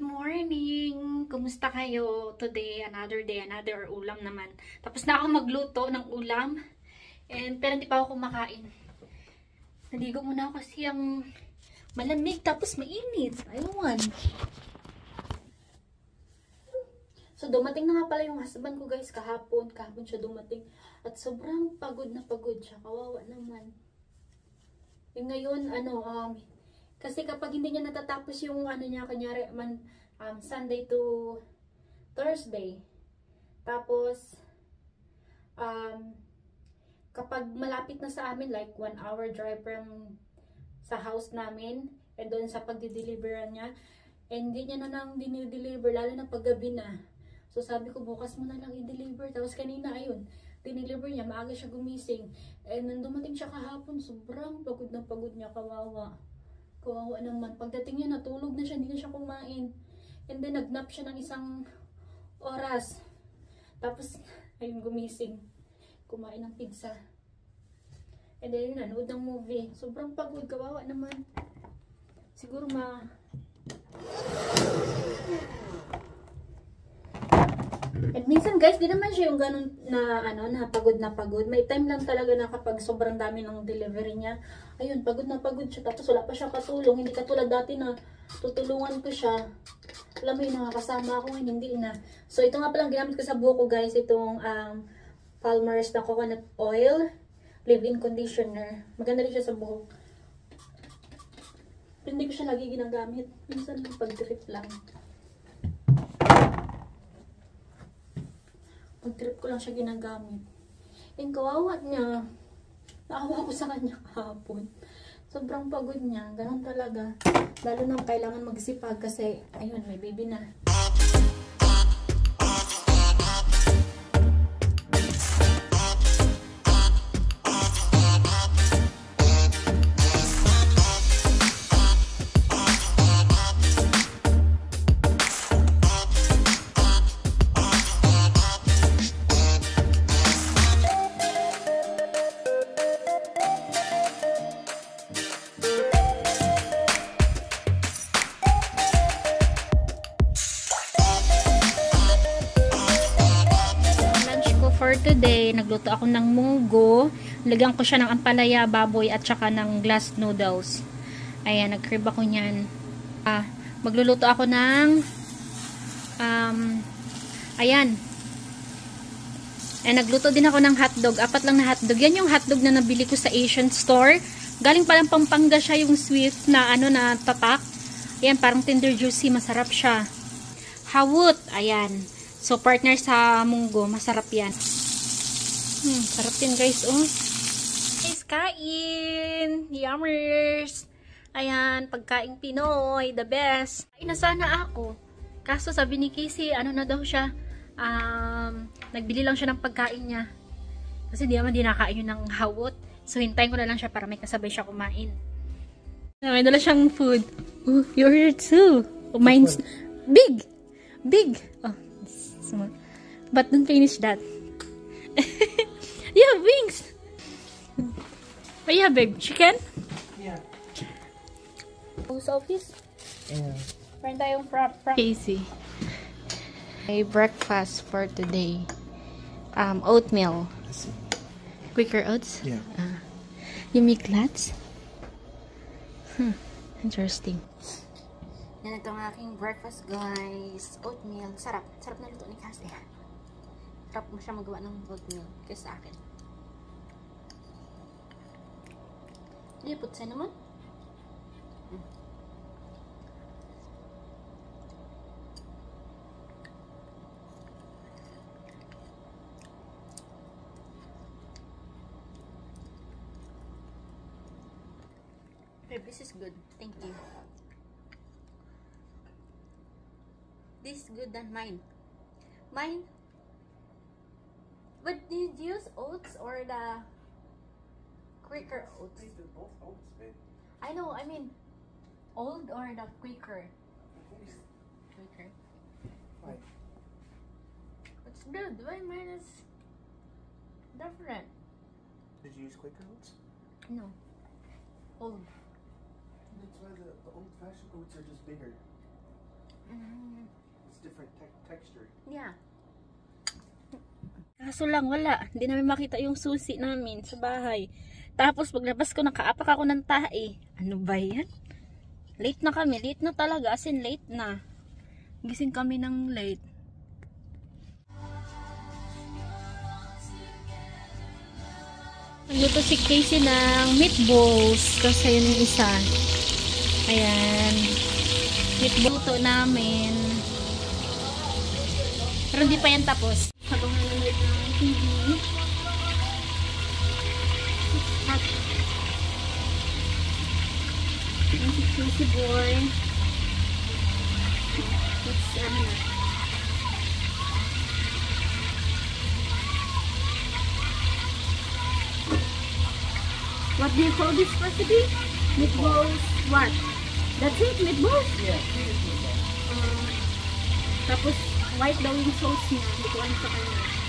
Good morning! Kumusta kayo? Today, another day, another ulam naman. Tapos na ako magluto ng ulam. And, pero hindi pa ako kumakain. Naligo muna ako kasi ang malamig tapos mainit. Ayun. So, dumating na nga pala yung husband ko guys kahapon. Kahapon siya dumating. At sobrang pagod na pagod siya. Kawawa naman. Yung ngayon, ano, um, kasi kapag hindi niya natatapos yung ano niya, kanyari, man, um, Sunday to Thursday. Tapos, um, kapag malapit na sa amin, like one hour drive from sa house namin, and doon sa pagdi-deliveran niya, and hindi niya na nang dinideliver, lalo na paggabi na. So sabi ko, bukas mo na lang i-deliver. Tapos kanina, ayun, dineliver niya, maaga siya gumising. And nung dumating siya kahapon, sobrang pagod na pagod niya, kawawa. Kawawa naman. Pagdating niya, natulog na siya, hindi na siya kumain. And then, nagnap siya ng isang oras. Tapos, ayun, gumising. Kumain ng pizza. And then, nanood ng movie. Sobrang pagod, kawawa naman. Siguro ma... And minsan guys, di naman siya yung ganun na ano, na pagod na pagod. May time lang talaga na kapag sobrang dami ng delivery niya, ayun, pagod na pagod siya. Tapos wala pa siya katulong. Hindi katulad dati na tutulungan ko siya. Alam mo yun, nakakasama ako hindi na. So ito nga palang ginamit ko sa buhok ko guys, itong um, Palmer's na coconut oil, leave-in conditioner. Maganda rin siya sa buhok. Hindi ko siya lagi ginagamit. Minsan pag-drip lang. Pag-trip ko lang siya ginagamit. And kawawa niya. Naawa ko sa kanya kahapon. Sobrang pagod niya. Ganun talaga. Lalo na kailangan magsipag kasi, ayun, may baby na. Today, nagluto ako ng munggo. Lagyan ko siya ng ampalaya, baboy, at saka ng glass noodles. Ayan, nag-crib ako niyan. Ah, magluluto ako ng um, ayan. Ayan, nagluto din ako ng hotdog. Apat lang na hotdog. Yan yung hotdog na nabili ko sa Asian store. Galing palang Pampanga siya yung swift na ano na tatak. Ayan, parang tender juicy. Masarap siya. Hawut. Ayan. So, partner sa munggo. Masarap yan. Hmm, sarap din guys, oh. Guys, kain! Yummers! Ayan, pagkain Pinoy, the best. Kain na sana ako. Kaso sabi ni Casey, ano na daw siya, um, nagbili lang siya ng pagkain niya. Kasi di naman dinakain yun ng hawot. So, hintayin ko na lang siya para may kasabay siya kumain. May dala siyang food. Oh, you ordered too. Oh, mine's big! Big! Oh, small. But don't finish that. You have, babe? Chicken? Yeah. Post office? Yeah. Meron tayong prop. Casey. My breakfast for today. Um, oatmeal. Quaker oats? Yeah. You make nuts? Hmm. Interesting. Yan ito ang aking breakfast, guys. Oatmeal. Sarap. Sarap na luto ni Cassie. Sarap mo siya magawa ng oatmeal. Kaya sa akin. Hindi, put cinnamon. Mm. Babe, this is good. Thank you. This is good than mine. Mine. But did you use oats or the Quaker oats? both oats, babe. I know. I mean, old or the Quaker. Quaker. Why? It's good. Why mine is different? Did you use Quaker oats? No. Old. That's why the, the old-fashioned oats are just bigger. It's different te- texture. Yeah. Kaso lang, wala. Hindi namin makita yung susi namin sa bahay. Tapos, paglabas ko, nakaapak ako ng tae. Ano ba yan? Late na kami. Late na talaga. As in, late na. Gising kami ng late. Nagluto si Casey ng meatballs. Kasi yun yung isa. Ayan. Meatball to namin. Pero hindi pa yan tapos. Habang nanonood ng TV. Yung si Casey boy. Ano. What do you call this recipe? Meatballs what? That's it, meatballs? Yeah. Uh, tapos, white daw yung sauce niya. Sa kanya.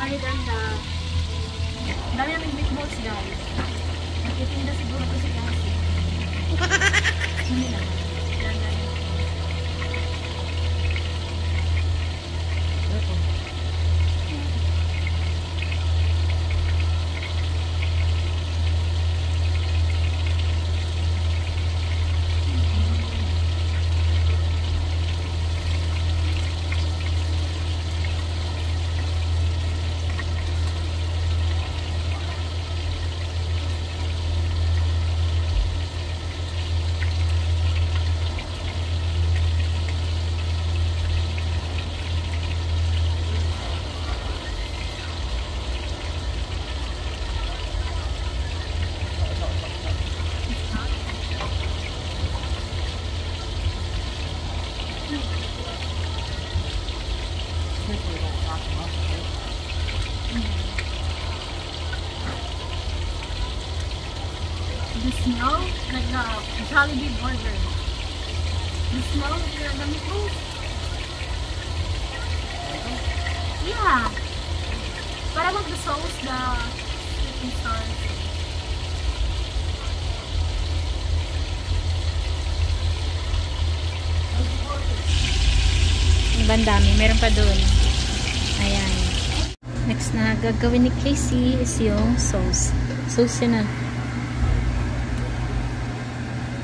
Other than the... Dami namin meatballs, guys. Nagtitinda siguro ko si Cassie. Hindi na. Yan, yan. The smell, like the Jollibee burger. The smell of the, the meatballs. Yeah. But about the sauce, the and sour. Ang bandami. Meron pa doon. Ayan. Next na gagawin ni Casey is yung sauce. Sauce yun na.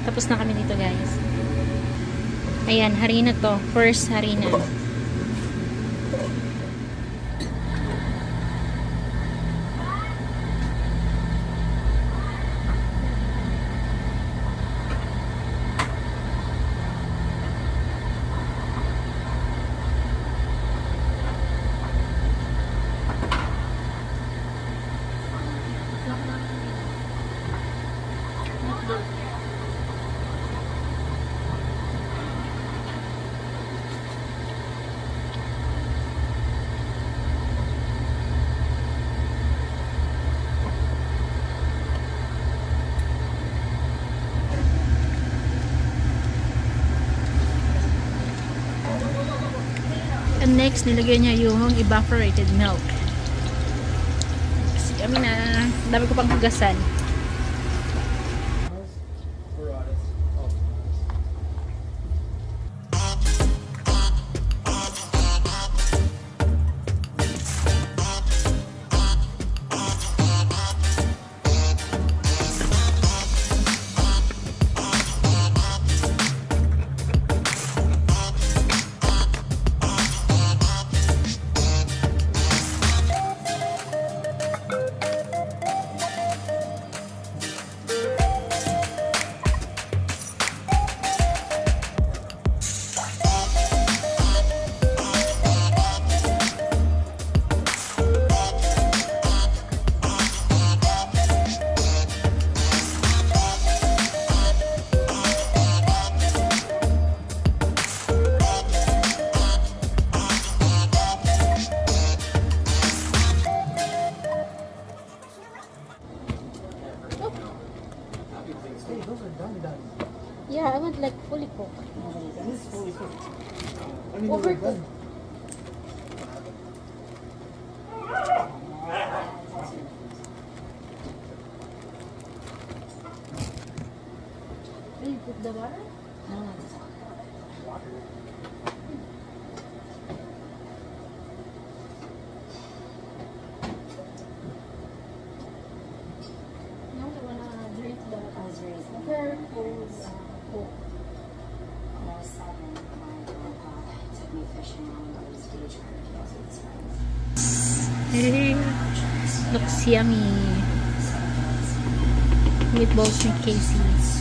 Tapos na kami dito guys. Ayan, harina to. First harina. Next, nilagyan niya yung evaporated milk. Kasi kami na, dami ko pang hugasan. Want like fully cooked. It is fully cooked. I mean, Overcooked. done. The water? No, it's No, looks yummy. Meatballs with Casey.